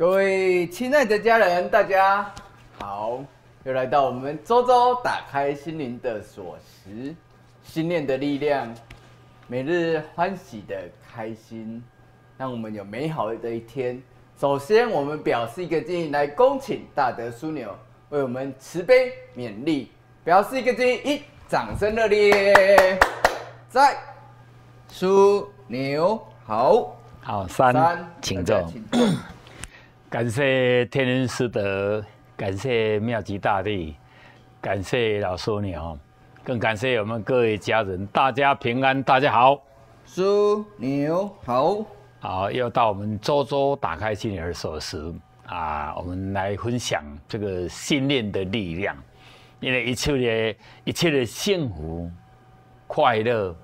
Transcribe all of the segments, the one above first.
各位亲爱的家人，大家好，又来到我们周周打开心灵的锁匙，心念的力量，每日欢喜的开心，让我们有美好的一天。首先，我们表示一个敬意，来恭请大德枢纽为我们慈悲勉励，表示一个敬意，一掌声热烈，在枢纽好，好三，请坐。感谢天恩师德，感谢妙吉大地，感谢老枢纽，更感谢我们各位家人，大家平安，大家好。枢纽好，好，又到我们周周打开心灵的锁时啊，我们来分享这个信念的力量，因为一切的一切的幸福、快乐、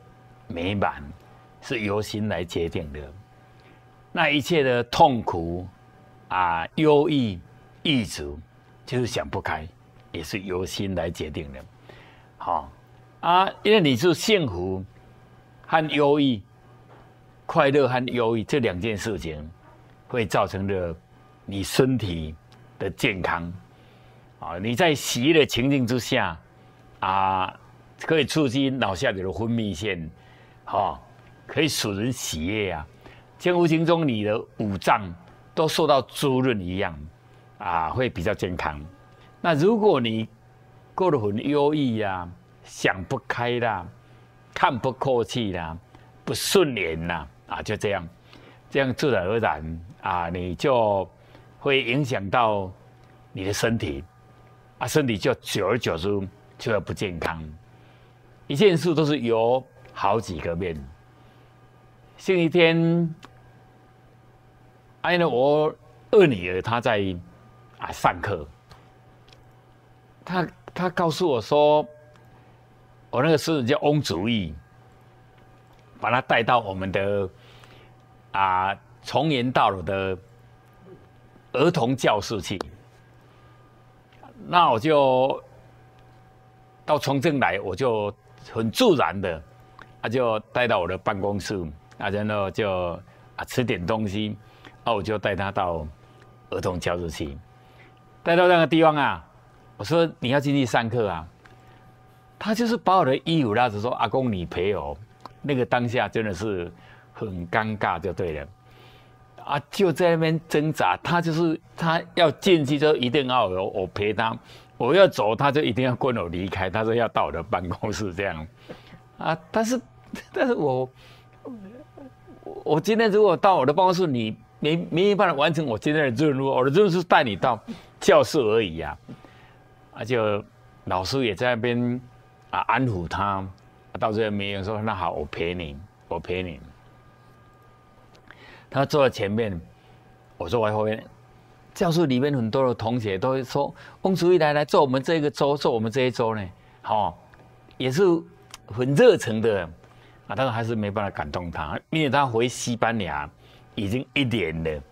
美满是由心来决定的，那一切的痛苦。啊，忧郁、抑郁，就是想不开，也是由心来决定的。好啊，因为你是幸福和忧郁、快乐和忧郁这两件事情，会造成的你身体的健康。啊，你在喜悦的情境之下，啊，可以促进脑下的分泌腺，哈，可以使人喜悦啊。像无形中你的五脏。都受到滋润一样，啊，会比较健康。那如果你过得很忧郁呀，想不开啦，看不过去啦，不顺眼啦，啊，就这样，这样自然而然啊，你就会影响到你的身体，啊，身体就久而久之就要不健康。一件事都是有好几个面。星期天。哎呢，我二女儿她在啊上课，她她告诉我说，我那个师傅叫翁祖义，把他带到我们的啊崇岩道路的儿童教室去。那我就到重庆来，我就很自然的，他就带到我的办公室，啊，然后就啊吃点东西。那我就带他到儿童教室去，带到那个地方啊，我说你要进去上课啊，他就是把我的衣服拉着说：“阿公，你陪我。”那个当下真的是很尴尬，就对了。啊，就在那边挣扎，他就是他要进去就一定要有我陪他，我要走他就一定要跟我离开，他说要到我的办公室这样。啊，但是 但是我我今天如果到我的办公室，你。没没办法完成我今天的任务，我的任务是带你到教室而已呀。啊，就老师也在那边啊安抚他，到最后没有说那好，我陪你，我陪你。他坐在前面，我坐在后面。教室里面很多的同学都说：“翁主义来来做我们这个周，做我们这一周呢。”好，也是很热诚的啊，但是还是没办法感动他，因为他回西班牙。已经一年了，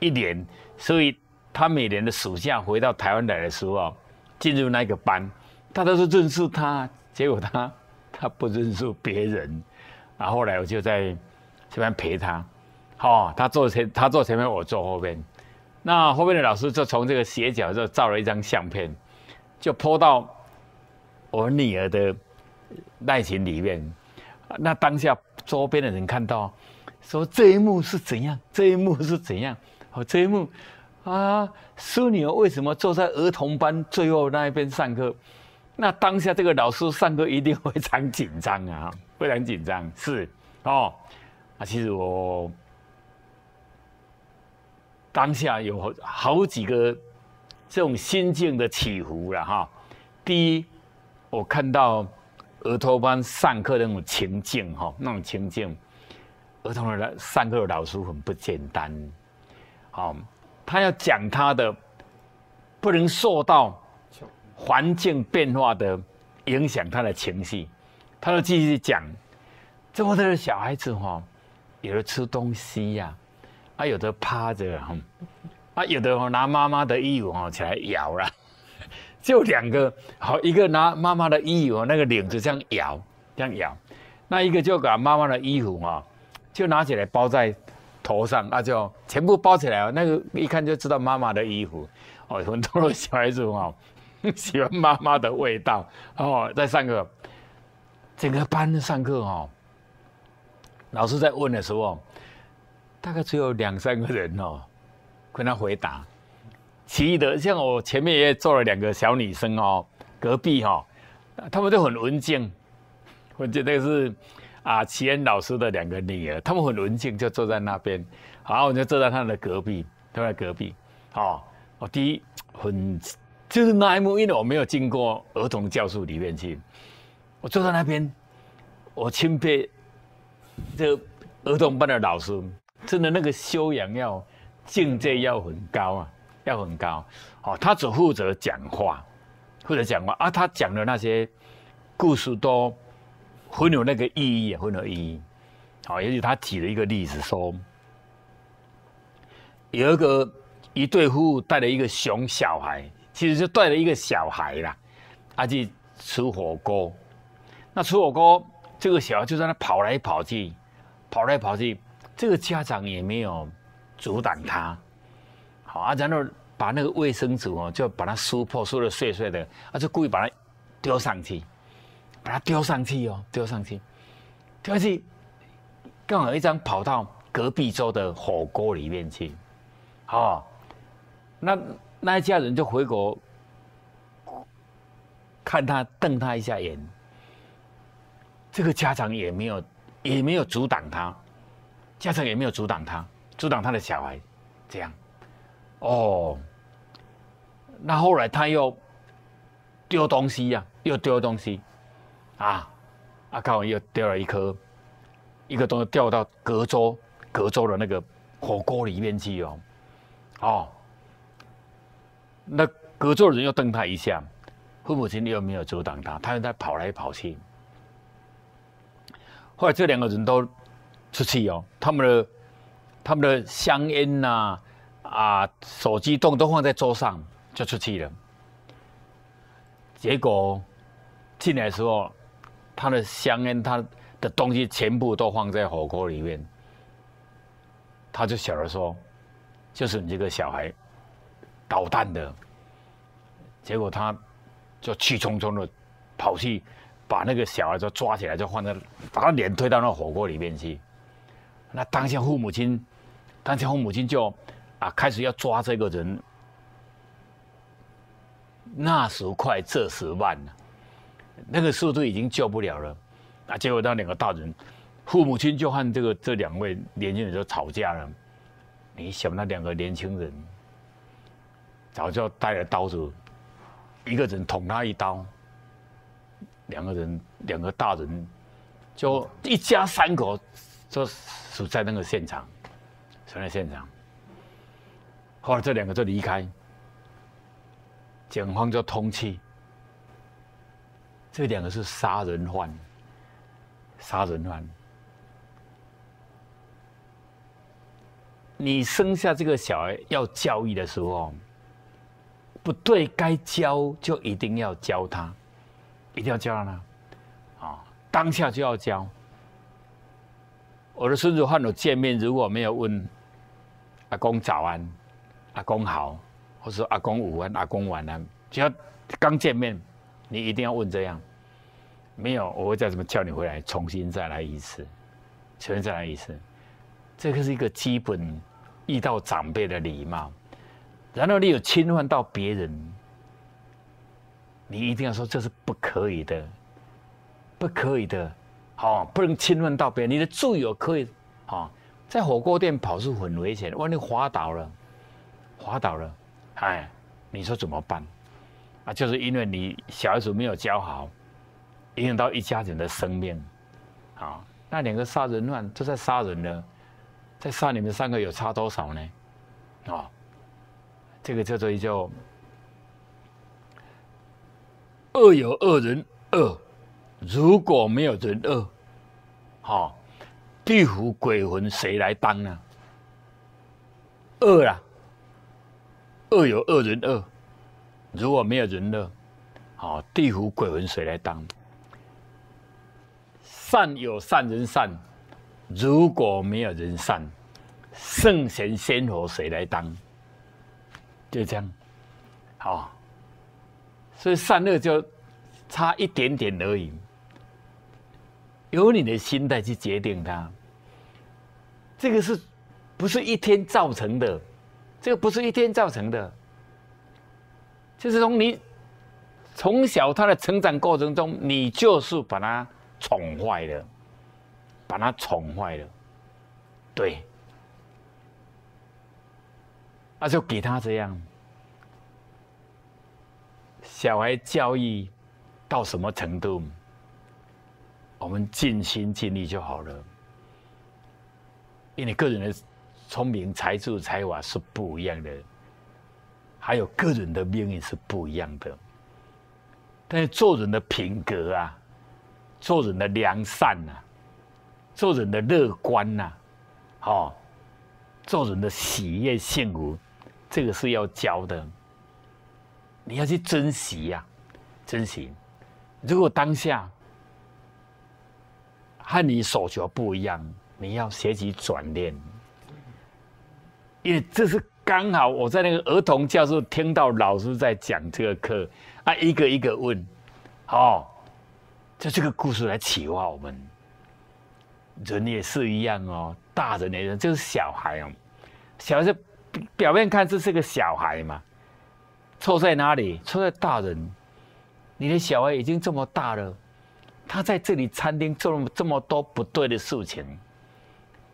一年，所以他每年的暑假回到台湾来的时候，进入那个班，他都是认识他，结果他 他不认识别人，然后来我就在这边陪他，好，他坐前他坐前面，我坐后边，那后面的老师就从这个斜角就照了一张相片，就泼到我女儿的耐情里面，那当下周边的人看到。说这一幕是怎样？这一幕是怎样？哦，这一幕啊，淑女为什么坐在儿童班最后那一边上课？那当下这个老师上课一定非常紧张啊，非常紧张。是哦，啊，其实我当下有好几个这种心境的起伏了哈。第一，我看到儿童班上课那种情境哈，那种情境。儿童的上课的老师很不简单，好，他要讲他的，不能受到环境变化的影响，他的情绪，他就继续讲，这么多的小孩子哈，有的吃东西呀，啊，有的趴着哈，啊，有的拿妈妈的衣服哈起来摇了，就两个，好，一个拿妈妈的衣服那个领子这样摇，这样摇，那一个就把妈妈的衣服哈。就拿起来包在头上，那就全部包起来哦。那个一看就知道妈妈的衣服哦。很多小孩子哦，喜欢妈妈的味道哦，在上课，整个班上课哦，老师在问的时候，大概只有两三个人哦，跟他回答。其余的像我前面也坐了两个小女生哦，隔壁哈，他们都很文静。我觉得是啊，齐恩老师的两个女儿，他们很文静，就坐在那边。好，我就坐在他的隔壁，坐在隔壁。哦，我第一很就是那一幕，因为我没有进过儿童教室里面去，我坐在那边，我钦佩这儿童班的老师，真的那个修养要境界要很高啊。要很高，哦，他只负责讲话，负责讲话啊，他讲的那些故事都很有那个意义啊，很有意义。好，也许他举了一个例子说，有一个一对夫妇带了一个熊小孩，其实就带了一个小孩啦，啊去吃火锅。那吃火锅，这个小孩就在那跑来跑去，跑来跑去，这个家长也没有阻挡他。好啊，然后把那个卫生纸哦，就把它撕破，撕的碎碎的，啊，就故意把它丢上去，把它丢上去哦，丢上去，丢上去，刚好一张跑到隔壁桌的火锅里面去，好，那那一家人就回国看他，瞪他一下眼，这个家长也没有也没有阻挡他，家长也没有阻挡他，阻挡他的小孩，这样。哦，那后来他又丢东西呀，又丢东西，啊，阿高又丢了一颗，一个东西掉到隔桌隔桌的那个火锅里面去哦，哦，那隔桌的人又瞪他一下，父母亲又没有阻挡他，他又在跑来跑去，后来这两个人都出去哦，他们的他们的香烟呐。啊，手机动都放在桌上就出去了。结果进来的时候，他的香烟、他的东西全部都放在火锅里面。他就晓得说，就是你这个小孩捣蛋的。结果他就气冲冲的跑去把那个小孩就抓起来，就放在把他脸推到那火锅里面去。那当下父母亲，当下父母亲就。啊，开始要抓这个人，那时快，这时慢了，那个速度已经救不了了。啊，结果那两个大人，父母亲就和这个这两位年轻人就吵架了。你想，那两个年轻人早就带了刀子，一个人捅他一刀，两个人，两个大人就一家三口就死在那个现场，死在现场。后来这两个就离开，警方就通缉。这两个是杀人犯，杀人犯。你生下这个小孩要教育的时候，不对，该教就一定要教他，一定要教他，啊，当下就要教。我的孙子和我见面，如果没有问阿公早安。阿公好，或是阿公午安，阿公晚安。只要刚见面，你一定要问这样。没有，我会再怎么叫你回来，重新再来一次，重新再来一次。这个是一个基本遇到长辈的礼貌。然后你有侵犯到别人，你一定要说这是不可以的，不可以的，好，不能侵犯到别人。你的住友可以，好，在火锅店跑是很危险，万一滑倒了。滑倒了，哎，你说怎么办？啊，就是因为你小孩子没有教好，影响到一家人的生命，啊，那两个杀人犯都在杀人呢，在杀你们三个有差多少呢？啊，这个叫做叫恶有恶人恶，如果没有人恶，好，地府鬼魂谁来当呢？恶啦。恶有恶人恶，如果没有人乐，好地府鬼魂谁来当？善有善人善，如果没有人善，圣贤仙佛谁来当？就这样，好，所以善恶就差一点点而已，由你的心态去决定它。这个是不是一天造成的？这个不是一天造成的，就是从你从小他的成长过程中，你就是把他宠坏了，把他宠坏了，对。那就给他这样，小孩教育到什么程度，我们尽心尽力就好了。因为个人的聪明、才智、才华是不一样的，还有个人的命运是不一样的。但是做人的品格啊，做人的良善呐，做人的乐观呐，哦，做人的喜悦幸福。这个是要教的，你要去珍惜呀，珍惜。如果当下和你所求不一样，你要学习转念，因为这是刚好我在那个儿童教室听到老师在讲这个课啊，一个一个问，哦，就这个故事来启发我们，人也是一样哦，大人的人就是小孩哦，小孩是。表面看这是个小孩嘛，错在哪里？错在大人。你的小孩已经这么大了，他在这里餐厅做了这么多不对的事情，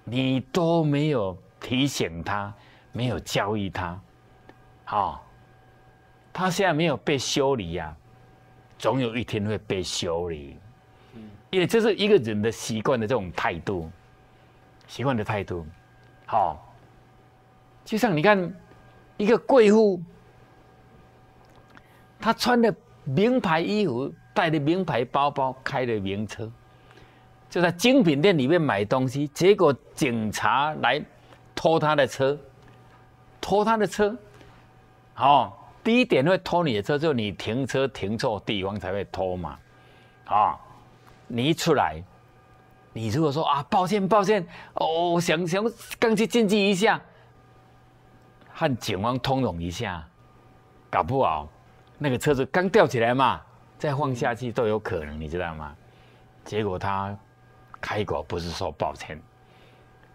你都没有提醒他，没有教育他，好，他现在没有被修理呀，总有一天会被修理。因为这是一个人的习惯的这种态度，习惯的态度，好。就像你看，一个贵妇，她穿的名牌衣服，带的名牌包包，开的名车，就在精品店里面买东西，结果警察来拖她的车，拖他的车，哦，第一点会拖你的车，就你停车停错地方才会拖嘛，啊，你一出来，你如果说啊，抱歉抱歉，哦，想想刚去进去一下。和警方通融一下，搞不好那个车子刚吊起来嘛，再放下去都有可能，你知道吗？结果他开口不是说抱歉，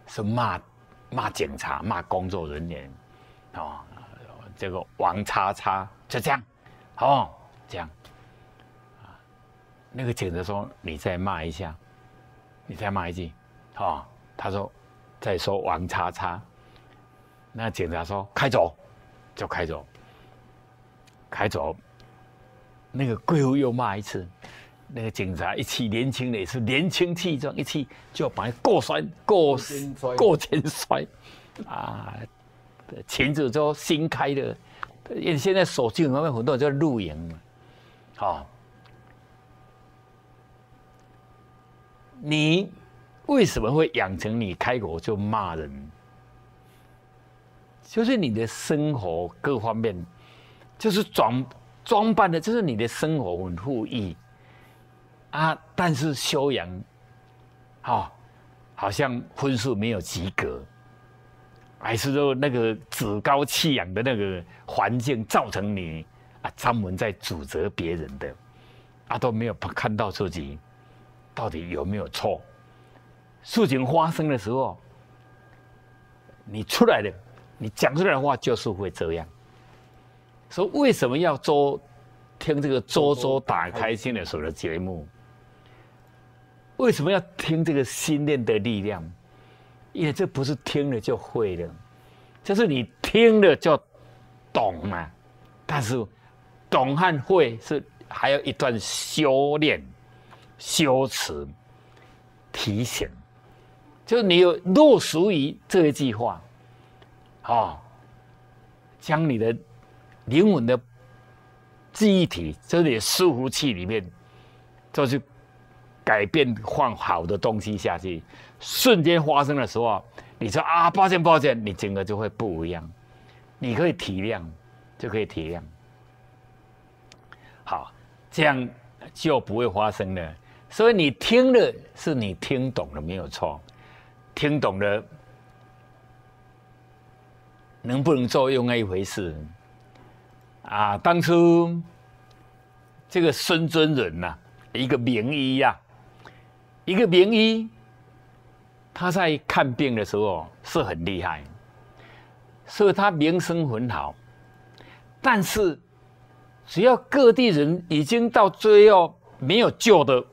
是骂骂警察、骂工作人员，哦，这个王叉叉就这样，哦，这样，啊，那个警察说你再骂一下，你再骂一句，哦，他说再说王叉叉。那警察说开走，就开走，开走。那个贵妇又骂一次，那个警察一气年轻的也是年轻气壮，一气就把他过摔过过肩摔，啊，裙子就新开的，因为现在手机方面很多人在露营嘛，好，你为什么会养成你开口就骂人？就是你的生活各方面，就是装装扮的，就是你的生活很富裕啊，但是修养，好，好像分数没有及格，还是说那个趾高气扬的那个环境造成你啊，专门在指责别人的，啊都没有看到自己到底有没有错。事情发生的时候，你出来了。你讲出来的话就是会这样，说为什么要周听这个周周打开心的时候的节目？为什么要听这个心念的力量？因为这不是听了就会的，就是你听了就懂嘛。但是懂和会是还有一段修炼、修持、提醒，就你有落实于这一句话。啊，将你的灵魂的记忆体，就是你的伺服器里面，就是改变放好的东西下去，瞬间发生的时候，你说啊，抱歉抱歉，你整个就会不一样，你可以体谅，就可以体谅，好，这样就不会发生了。所以你听了，是你听懂了没有错，听懂了。能不能做用那一回事。啊，当初这个孙尊人呐，一个名医呀，一个名医，他在看病的时候是很厉害，所以他名声很好。但是，只要各地人已经到最后没有救的，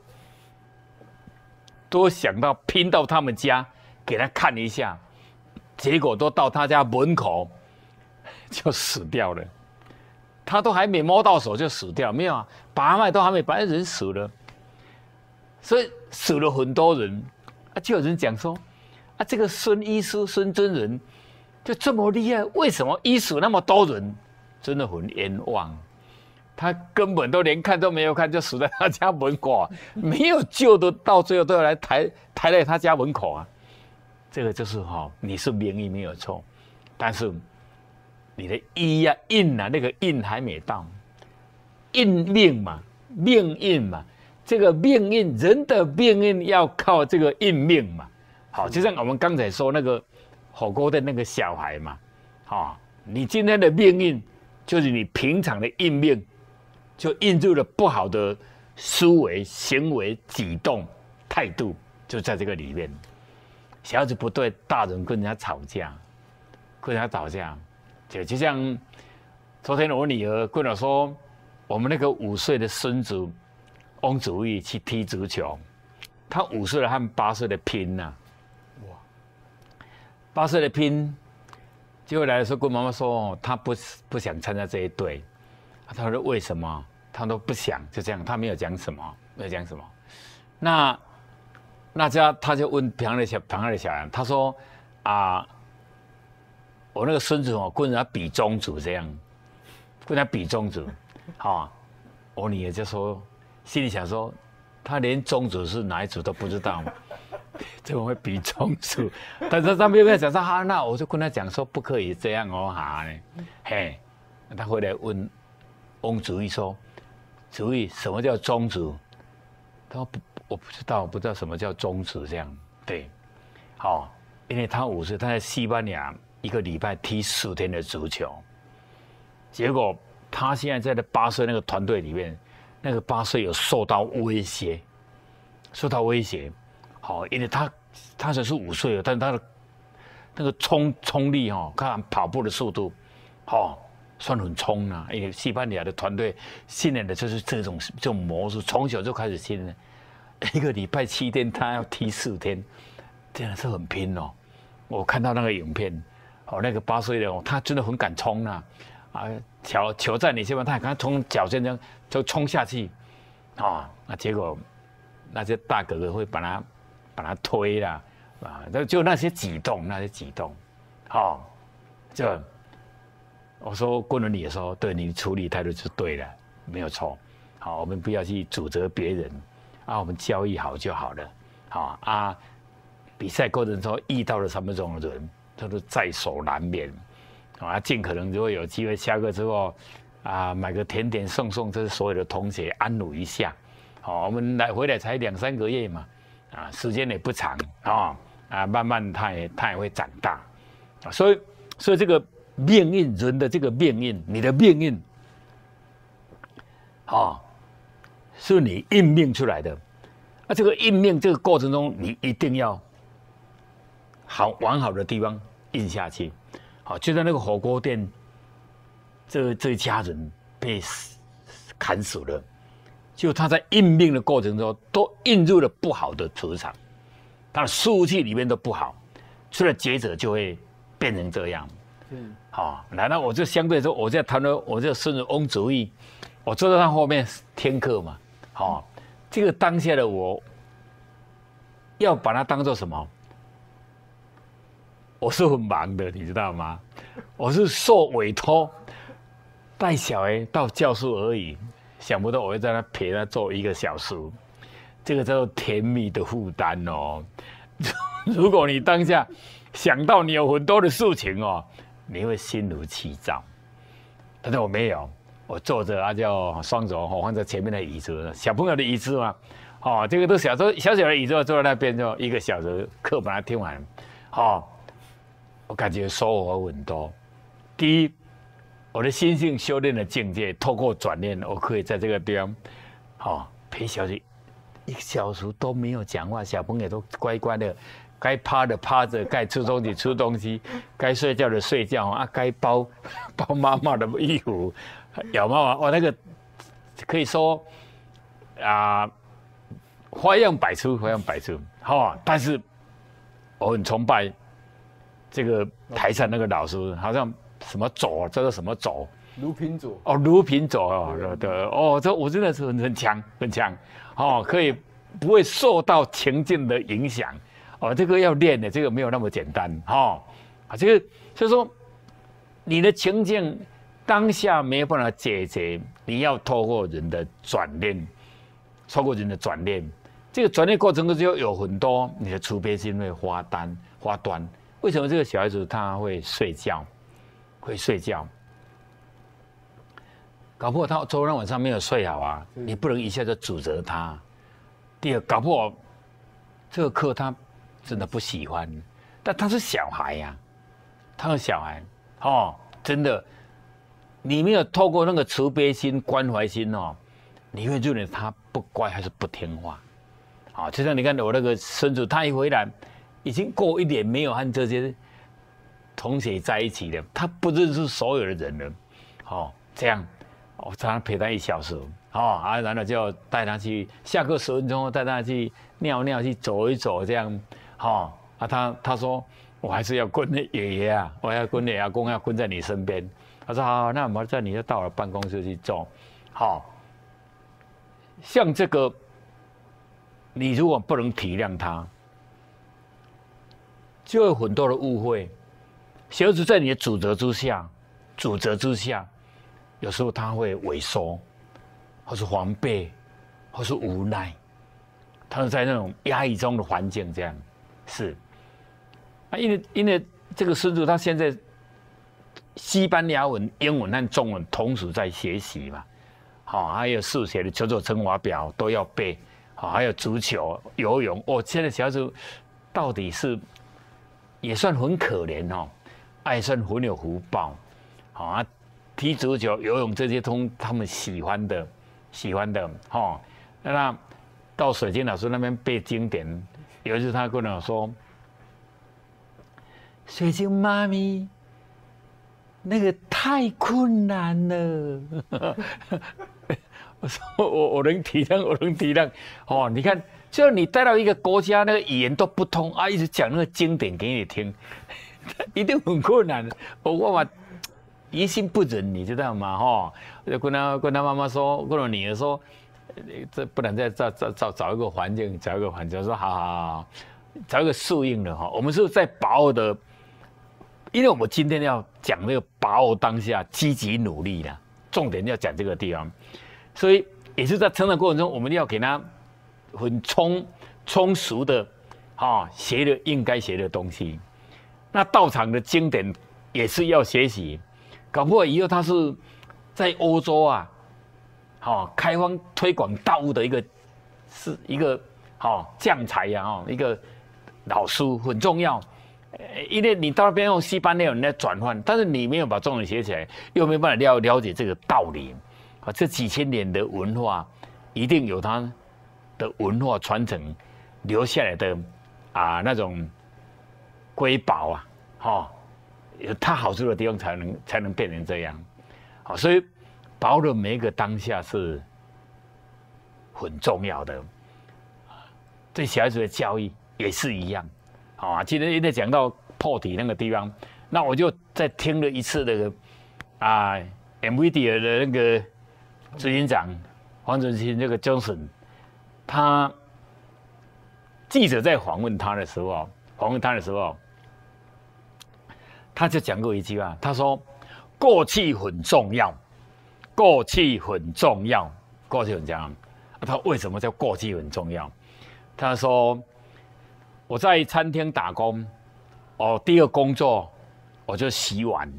都想到拼到他们家给他看一下，结果都到他家门口就死掉了。他都还没摸到手就死掉，没有啊？把脉都还没，把人死了，所以死了很多人啊！就有人讲说啊，这个孙医师、孙真人就这么厉害，为什么医死那么多人？真的很冤枉，他根本都连看都没有看，就死在他家门口，没有救的，到最后都要来抬抬在他家门口啊！这个就是哈，你是名医没有错，但是。你的医呀印啊，那个印还没到，印命嘛，命运嘛，这个命运人的命运要靠这个印命嘛。好，就像我们刚才说那个火锅的那个小孩嘛，好，你今天的命运就是你平常的印命，就印入了不好的思维、行为、举动、态度，就在这个里面。小孩子不对，大人跟人家吵架，跟人家吵架。就就像昨天我女儿跟我说，我们那个五岁的孙子翁祖义去踢足球，他五岁了和八岁的拼呐，哇，八岁的拼，结果来的时候跟妈妈说，他不不想参加这一队，他说为什么？他都不想，就这样，他没有讲什么，没有讲什么。那那家他就问旁边的小旁边的小孩，他说啊。我那个孙子哦，跟人家比宗主这样，跟人家比宗主，好，我女儿就说，心里想说，他连宗主是哪一组都不知道，怎么会比宗主？但是他没有讲说哈，那我就跟他讲说，不可以这样哦，哈嘿，他回来问翁祖义说，祖义什么叫宗主？他说不，我不知道，不知道什么叫宗主这样，对，好，因为他五岁，他在西班牙。一个礼拜踢四天的足球，结果他现在在那八岁那个团队里面，那个八岁有受到威胁，受到威胁。好，因为他他只是五岁，但他的那个冲冲力哈，看跑步的速度，哦，算很冲啊。因为西班牙的团队训练的就是这种这种模式，从小就开始训练。一个礼拜七天，他要踢四天，真的是很拼哦。我看到那个影片。哦，那个八岁的哦，他真的很敢冲呐，啊，球球在你这边，他敢从脚尖上就冲下去，啊，那结果那些大哥哥会把他把他推了，啊，就就那些举动，那些举动，好，就我说郭伦，你说对你处理态度是对的，没有错，好，我们不要去指责别人，啊，我们交易好就好了，好啊，比赛过程中遇到了什么种人？他都在所难免，啊，尽可能如果有机会下课之后，啊，买个甜点送送这所有的同学安抚一下，好，我们来回来才两三个月嘛，啊，时间也不长啊，啊，慢慢他也他也会长大，啊，所以所以这个命运人的这个命运，你的命运，啊，是你应命出来的，啊，这个应命这个过程中，你一定要好往好的地方。印下去，好，就在那个火锅店，这这一家人被砍死了。就他在应命的过程中，都印入了不好的磁场，他的输气里面都不好，出了劫者就会变成这样。嗯，好，难道我就相对说，我在谈论，我就顺着翁主义，我坐在他后面听课嘛。好，这个当下的我，要把它当做什么？我是很忙的，你知道吗？我是受委托带小孩到教室而已，想不到我会在那陪他做一个小时，这个叫做甜蜜的负担哦。如果你当下想到你有很多的事情哦，你会心如气躁。但是我没有，我坐着啊，叫双手放在前面的椅子，小朋友的椅子嘛，哦，这个都小时候小小的椅子坐在那边就一个小时课把它听完，好。我感觉收获很多，第一，我的心性修炼的境界，透过转念，我可以在这个地方，好陪小姐一个小时都没有讲话，小朋友都乖乖的，该趴的趴着，该吃东西吃东西，该睡觉的睡觉啊，该包 包妈妈的衣服，咬妈妈，我那个可以说啊，花样百出，花样百出，好，但是我很崇拜这个台上那个老师，好像什么左，这个什么左。卢平走哦，卢品佐哦，对。哦，这我真的是很很强很强。哦，可以不会受到情境的影响。哦，这个要练的，这个没有那么简单哈。啊，这个所以说你的情境当下没有办法解决，你要透过人的转念，透过人的转念，这个转念过程中就有很多你的储备心会发单发端。为什么这个小孩子他会睡觉，会睡觉？搞不好他昨天晚上没有睡好啊，你不能一下就指责他。第二，搞不好这个课他真的不喜欢，但他是小孩呀，他是小孩哦，真的，你没有透过那个慈悲心、关怀心哦，你会认为他不乖还是不听话？啊，就像你看我那个孙子，他一回来，已经过一年没有和这些同学在一起的，他不认识所有的人了，哦，这样。我常常陪他一小时，哦啊，然后就带他去下课十分钟，带他去尿尿，去走一走，这样，哦啊，他他说我还是要跟爷爷啊，我要跟你阿公要跟在你身边。他说好，那我们在你就到了办公室去做，好。像这个，你如果不能体谅他，就有很多的误会。小子在你的主责之下，主责之下。有时候他会萎缩，或是防备，或是无奈，他是在那种压抑中的环境这样，是啊，因为因为这个孙子他现在西班牙文、英文和中文同时在学习嘛，好，还有数学的九九乘法表都要背，好，还有足球、游泳，哦，现在小孩子到底是也算很可怜哦，爱算很有福报，好啊。踢足球、游泳这些通他们喜欢的，喜欢的哈。那到水晶老师那边背经典，有一次他跟我说：“水晶妈咪，那个太困难了。”我说：“我我能体谅，我能体谅。哦，你看，就你带到一个国家，那个语言都不通啊，一直讲那个经典给你听，一定很困难。我我嘛。”疑心不忍，你知道吗？哈，就跟他跟他妈妈说，跟我女儿说，这不能再找找找找一个环境，找一个环境，说好好好，找一个适应的哈。我们是在把握的，因为我们今天要讲那个把握当下，积极努力的，重点要讲这个地方，所以也是在成长过程中，我们要给他很充充足的，哈，学的应该学的东西。那道场的经典也是要学习。搞不好以后他是在欧洲啊，好开荒推广道物的一个是一个好将才呀，哦，一个老师很重要，因为你到那边用西班牙文来转换，但是你没有把中文写起来，又没办法了了解这个道理啊，这几千年的文化一定有它的文化传承留下来的啊那种瑰宝啊，哈。有它好处的地方，才能才能变成这样，好，所以把握每一个当下是很重要的，对小孩子的教育也是一样，好啊。今天在讲到破题那个地方，那我就再听了一次那个啊，MVD 的那个执行长黄准新这个 Johnson，他记者在访问他的时候，访问他的时候。他就讲过一句话，他说：“过去很重要，过去很重要，过去很重要。”他为什么叫过去很重要？他说：“我在餐厅打工，哦，第一个工作我就洗碗，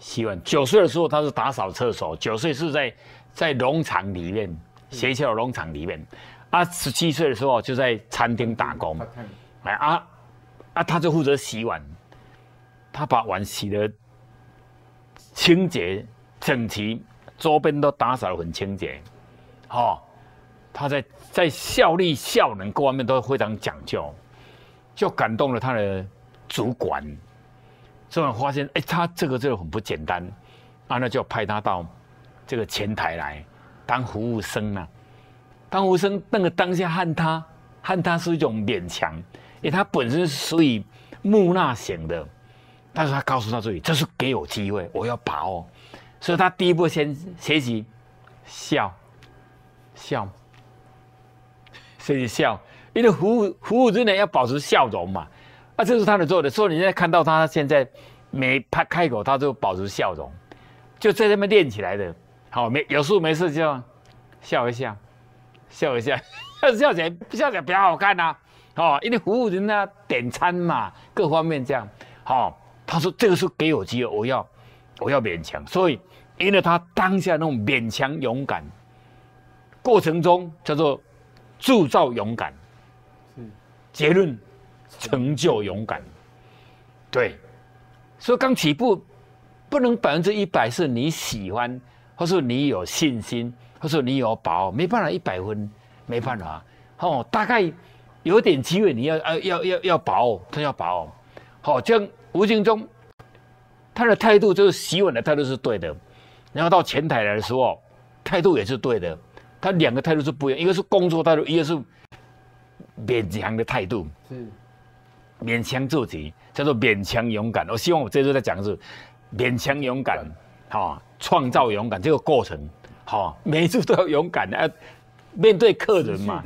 洗碗。九岁的时候他是打扫厕所，九岁是在在农场里面，学校农场里面。啊，十七岁的时候就在餐厅打工，哎啊啊，他就负责洗碗。”他把碗洗的清洁整齐，周边都打扫得很清洁，哦，他在在效率、效能各方面都非常讲究，就感动了他的主管。突然发现，哎，他这个就很不简单，啊，那就派他到这个前台来当服务生啊。当服务生那个当下和他和他是一种勉强，因为他本身是属于木讷型的，但是他告诉他自己，这是给我机会，我要把握。所以他第一步先学习笑，笑，学习笑，因为服务服务人员要保持笑容嘛。啊，这是他的做的。所以你现在看到他现在每他开口，他就保持笑容，就在那边练起来的。好，没有事没事就笑一笑，笑一下，笑起来笑起来比较好看呐。哦，因为服务人呢点餐嘛，各方面这样。好，他说这个是给我机会，我要我要勉强。所以因为他当下那种勉强勇敢，过程中叫做铸造勇敢。结论。成就勇敢，对，所以刚起步不能百分之一百是你喜欢，或是你有信心，或是你有把握，没办法一百分，没办法，哦，大概有点机会，你要要要要把握，他要把握，好，这样无形中他的态度就是洗碗的态度是对的，然后到前台来的时候态度也是对的，他两个态度是不一样，一个是工作态度，一个是勉强的态度，是。勉强自己叫做勉强勇敢。我希望我这次在讲的是勉强勇敢，哈创造勇敢这个过程，哦每一次都要勇敢的，面对客人嘛，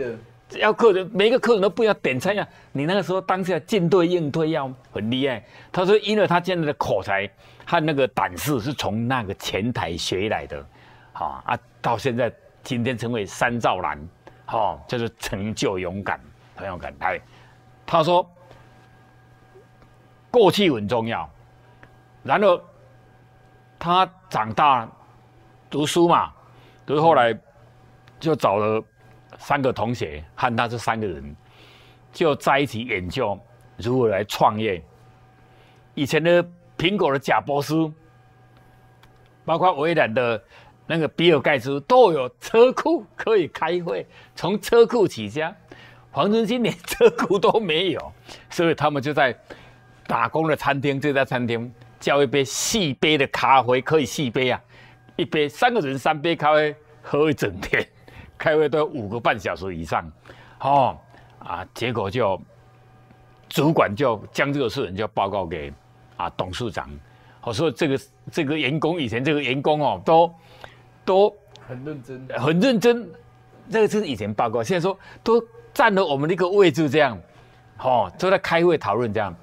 要客人每个客人都不要点餐呀。你那个时候当下进对应对要很厉害。他说，因为他现在的口才和那个胆识是从那个前台学来的，好啊，到现在今天成为三兆男，好就是成就勇敢，很勇敢。来，他说。过去很重要，然后他长大读书嘛，读后来就找了三个同学，和他这三个人就在一起研究如何来创业。以前的苹果的贾伯斯，包括微软的那个比尔盖茨，都有车库可以开会，从车库起家。黄仁勋连车库都没有，所以他们就在。打工的餐厅，这家餐厅叫一杯细杯的咖啡，可以细杯啊，一杯三个人三杯咖啡喝一整天，开会都要五个半小时以上，哦啊，结果就主管就将这个事情就报告给啊董事长，我说这个这个员工以前这个员工哦都都很认真，很认真，这个是以前报告，现在说都占了我们的一个位置这样，哦都在开会讨论这样。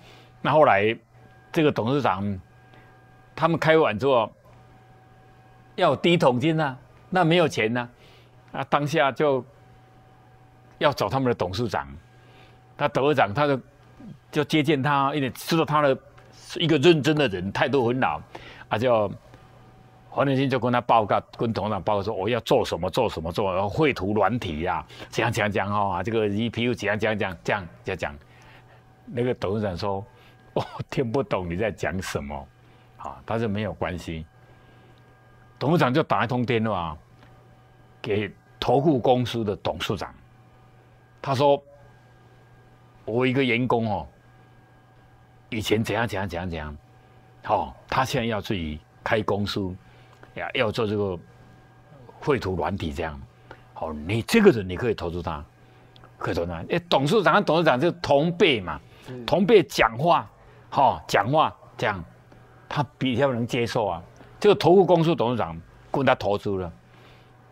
那后来，这个董事长他们开完之后，要第一桶金呐，那没有钱呐，啊，啊当下就要找他们的董事长，他董事长他就就接见他，因为知道他的是一个认真的人，态度很好，啊，就黄仁勋就跟他报告，跟董事长报告说我要做什么做什么做，绘图软体呀，讲讲讲哦，这个 EPU 怎样讲讲这样就讲，那个董事长说。我听不懂你在讲什么，啊，他说没有关系。董事长就打一通电话给投顾公司的董事长，他说：“我一个员工哦，以前怎样怎样怎样怎样，好，他现在要自己开公司，呀，要做这个绘图软体这样，好，你这个人你可以投资他，可以投资他。哎，董事长和董事长就同辈嘛，同辈讲话。”好，讲话这样，他比较能接受啊。这个投顾公司董事长跟他投资了，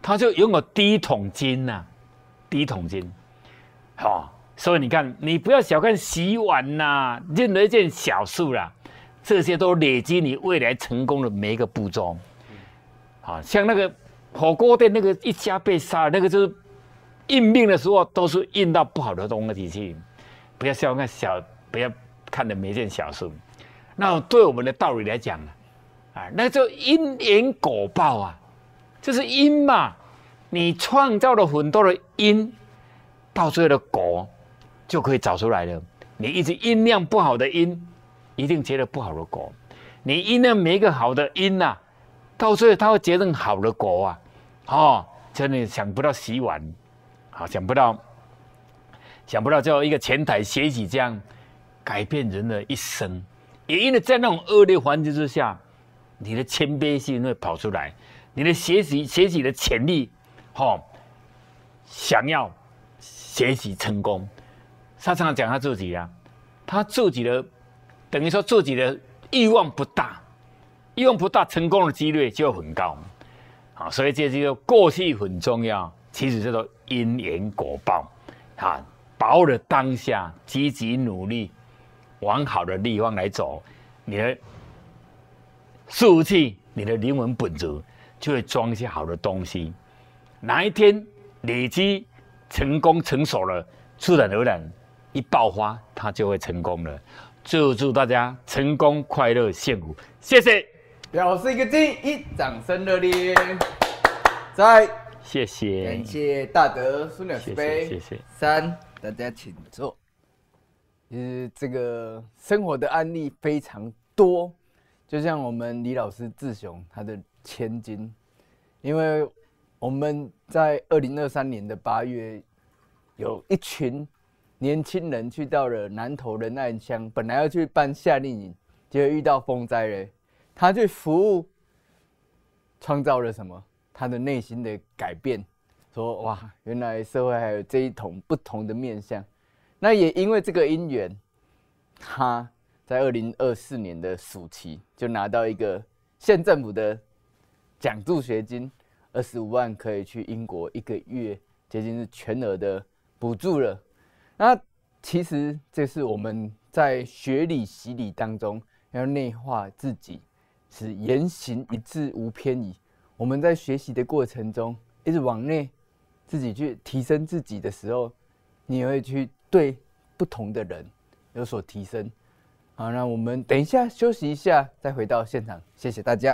他就拥有第一桶金呐，第一桶金。好，所以你看，你不要小看洗碗呐，任何一件小事啦，这些都累积你未来成功的每一个步骤。好，像那个火锅店那个一家被杀，那个就是应命的时候都是应到不好的东西去。不要小看小，不要。看的每件小事，那对我们的道理来讲啊，那就因缘果报啊，就是因嘛。你创造了很多的因，到最后的果就可以找出来了。你一直因量不好的因，一定结了不好的果。你因了每一个好的因呐，到最后它会结成好的果啊！哦，真的想不到洗碗，好想不到，想不到叫一个前台学习这样改变人的一生，也因为在那种恶劣环境之下，你的谦卑心会跑出来，你的学习学习的潜力，哦，想要学习成功，他常常讲他自己啊，他自己的等于说自己的。欲望不大，欲望不大，成功的几率就很高。好，所以这就过去很重要，其实叫做因缘果报。啊，把握了当下，积极努力，往好的地方来走，你的福气，你的灵魂本质就会装一些好的东西。哪一天累积成功成熟了，自然而然一爆发，它就会成功了。祝祝大家成功、快乐、幸福，谢谢！表示一个敬意，掌声热烈！再谢谢，感谢大德苏鸟师杯，谢谢。三，大家请坐。其实这个生活的案例非常多，就像我们李老师志雄他的千金，因为我们在二零二三年的八月有一群。年轻人去到了南投仁爱乡，本来要去办夏令营，结果遇到风灾了。他去服务，创造了什么？他的内心的改变，说：“哇，原来社会还有这一种不同的面相。”那也因为这个因缘，他在二零二四年的暑期就拿到一个县政府的奖助学金，二十五万可以去英国一个月，接近是全额的补助了。那其实这是我们在学理洗礼当中要内化自己，是言行一致无偏移。我们在学习的过程中，一直往内自己去提升自己的时候，你会去对不同的人有所提升。好，那我们等一下休息一下，再回到现场。谢谢大家。